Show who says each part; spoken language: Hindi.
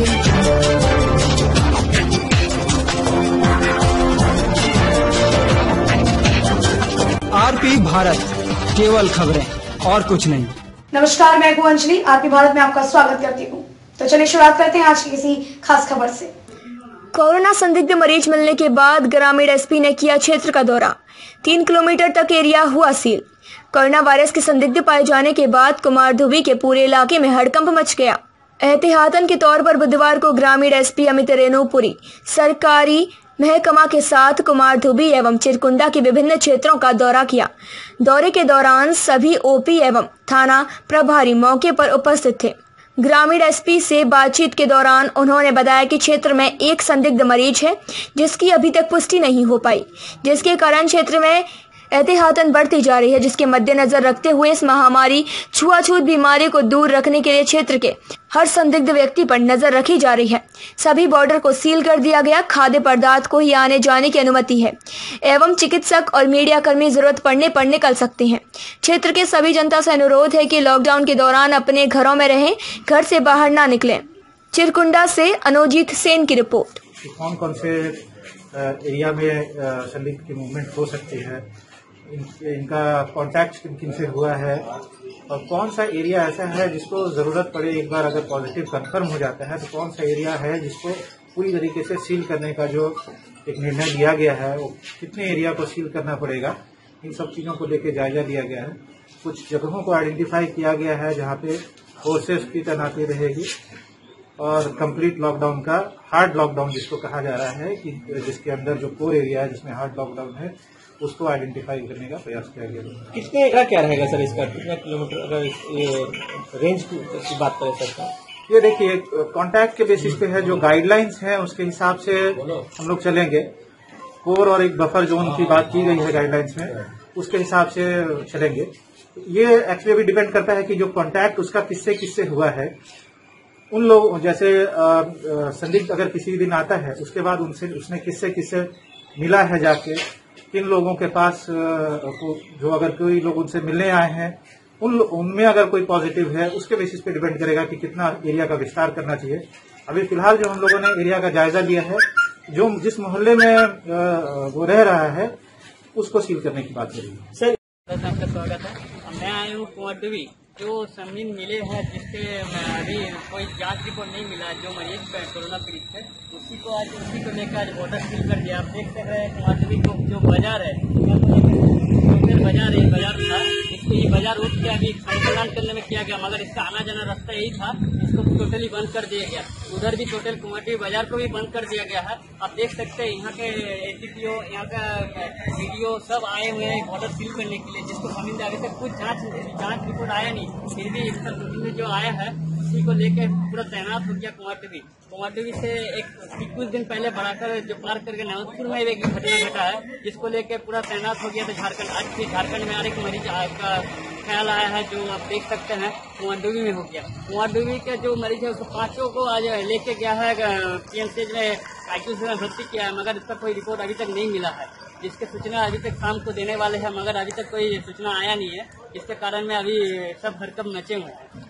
Speaker 1: आरपी भारत केवल खबरें और कुछ नहीं।
Speaker 2: नमस्कार मैं हूँ अंजलि। आरपी भारत में आपका स्वागत करती हूँ। तो चलिए शुरुआत करते हैं आज की किसी खास खबर से।
Speaker 3: कोरोना संदिग्ध मरीज़ मिलने के बाद ग्रामीण एसपी ने किया क्षेत्र का दौरा। तीन किलोमीटर तक एरिया हुआ सील। कोरोना वायरस के संदिग्ध पाए जाने के बाद कुमार धुबी के पूरे इलाके में हड़कंप मच गया। एहतियातन के तौर पर बुधवार को ग्रामीण एसपी अमित रेणुपुरी, सरकारी महकमा के साथ कुमार धुबी एवं चिरकुंडा के विभिन्न क्षेत्रों का दौरा किया। दौरे के दौरान सभी ओपी एवं थाना प्रभारी मौके पर उपस्थित थे। ग्रामीण एसपी से बातचीत के दौरान उन्होंने बताया कि क्षेत्र में एक संदिग्ध मरीज़ है, जिसकी अभी तक पुष्टि नहीं हो पाई। जिसके कारण क्षेत्र में एहतियातन बढ़ती जा रही है, जिसके मद्देनजर रखते हुए इस महामारी, छुआछूत बीमारी को दूर रखने के लिए क्षेत्र के हर संदिग्ध व्यक्ति पर नज़र रखी जा रही है। सभी बॉर्डर को सील कर दिया गया, खाद्य पदार्थ को ही आने जाने की अनुमति है। एवं चिकित्सक और मीडिया कर्मी ज़रूरत पड़ने पर निकल सकते हैं। क्षेत्र के सभी जनता से अनुरोध है कि लॉकडाउन के दौरान अपने घरों में रहें, घर से बाहर ना निकलें। चिरकुंडा से अनुजीत सेन की रिपोर्ट।
Speaker 4: कौन कौन से एरिया में संदिग्ध की मूवमेंट हो सकती है? इन, इनका कांटेक्ट किन किन से हुआ है? और कौन सा एरिया ऐसा है जिसको ज़रूरत पड़े एक बार अगर पॉजिटिव कंफर्म हो जाता है तो कौन सा एरिया है जिसको पूरी तरीके से सील करने का जो एक निर्णय लिया गया है वो कितने एरिया को सील करना पड़ेगा? इन सब चीज़ों को लेकर जायजा लिया गया है। कुछ जगहों को आइडेंटिफाई किया गया है जहाँ पे फोर्सेस की तैनाती रहेगी। और कंप्लीट लॉकडाउन का हार्ड लॉकडाउन जिसको कहा जा रहा है कि जिसके अंदर जो कोर एरिया है जिसमें हार्ड लॉकडाउन है उसको आइडेंटिफाई करने का प्रयास किया गया।
Speaker 5: कितने का क्या रहेगा सर इसका? कितने किलोमीटर अगर रेंज की बात करें सर का
Speaker 4: ये देखिए कांटेक्ट के बेसिस पे है जो गाइडलाइंस है उसके हिसाब से हम लोग चलेंगे। कोर और एक बफर जोन की बात की गई है गाइडलाइंस में उसके हिसाब से चलेंगे। ये एक्चुअली अभी डिपेंड करता है कि जो कांटेक्ट उसका किससे किससे हुआ है। उन लोग, जैसे संदिग्ध अगर किसी दिन आता है, उसके बाद उनसे, उसने किससे किससे मिला है जाके, किन लोगों के पास जो अगर कोई लोग उनसे मिलने आए हैं, उन उनमें अगर कोई पॉजिटिव है, उसके बेसिस पे डिपेंड करेगा कि कितना एरिया का विस्तार करना चाहिए। अभी फ़िलहाल जो हम लोगों ने एरिया का जायजा लिया है, जो जिस मोहल्ले में वो रह रहा है, उसको सील करने की बात करेगी
Speaker 5: सर, आपका स्वागत है। मैं आई हूँ कुंवर जो ज़मीन मिले हैं जिससे अभी कोई जाँच रिपोर्ट नहीं मिला जो मरीज़ कोरोना पीड़ित है उसी को आज उसी को लेकर आज बॉर्डर सील कर दिया। आप देख सक रहे हैं को जो बाज़ार है बाज़ार है, बाज़ार था इसको ये बाज़ार उठ के अभी संचालन करने में किया गया, मगर इसका आना जाना रास्ता यही था। इसको टोटली बंद कर दिया गया। उधर भी टोटल कुमारी बाज़ार को भी बंद कर दिया गया है। आप देख सकते हैं, यहाँ के एसीपीओ यहाँ का वीडियो सब आए हुए हैं बॉर्डर सील करने के लिए, जिसको हमिंदा तक कुछ जाँच, जाँच रिपोर्ट आया नहीं। फिर भी इसका जो आया है उसी को लेकर पूरा तैनात हो गया कुमार टीवी कुमार टीवी से एक कुछ दिन पहले बढ़ाकर जो पार करके नवजपुर में एक घटना घटा है, जिसको लेकर पूरा तैनात हो गया था झारखंड। आज भी झारखंड में एक मरीज़ का ख्याल आया है, जो आप देख सकते हैं कुमारडूबी में हो गया। कुमारडूबी के जो मरीज़ है, उसको पाँचों को आज लेके गया है पीएमसीएच में आईक्यू भर्ती किया है, मगर इसका कोई रिपोर्ट अभी तक नहीं मिला है। जिसके सूचना अभी तक शाम को देने वाले हैं, मगर अभी तक कोई सूचना आया नहीं है। जिसके कारण में अभी सब हरकम मचे हुए हैं।